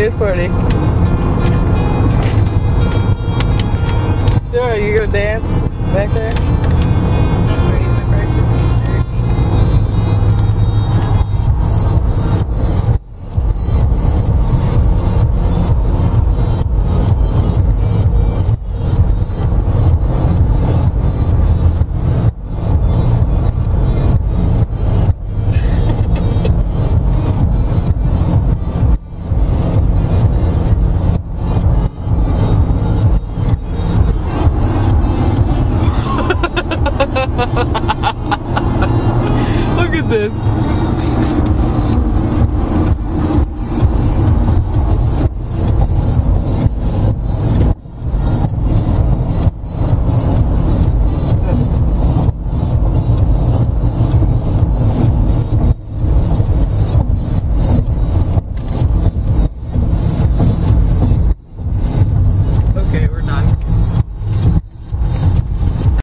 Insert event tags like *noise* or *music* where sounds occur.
It's pretty. So, are you gonna dance back there? *laughs* Look at this.